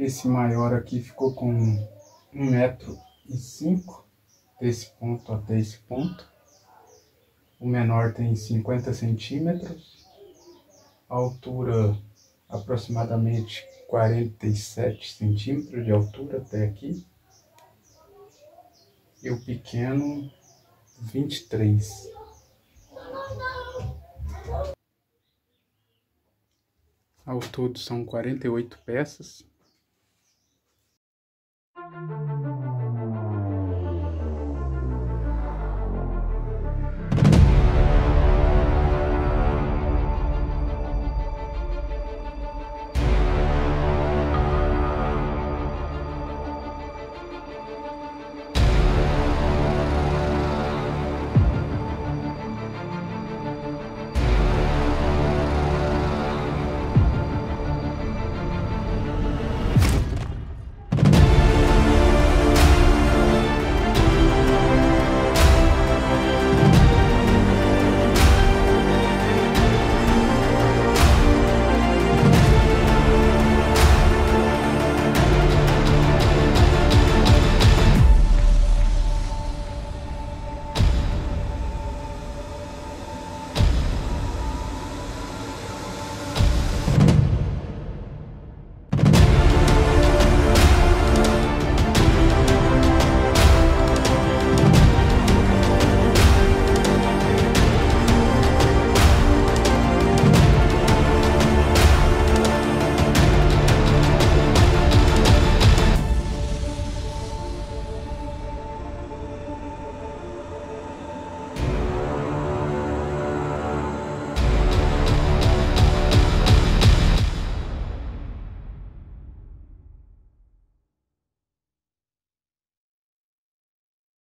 Esse maior aqui ficou com um metro e cinco, desse ponto até esse ponto. O menor tem 50 centímetros, altura aproximadamente 47 centímetros de altura até aqui. E o pequeno 23. Ao todo são 48 peças. Thank you.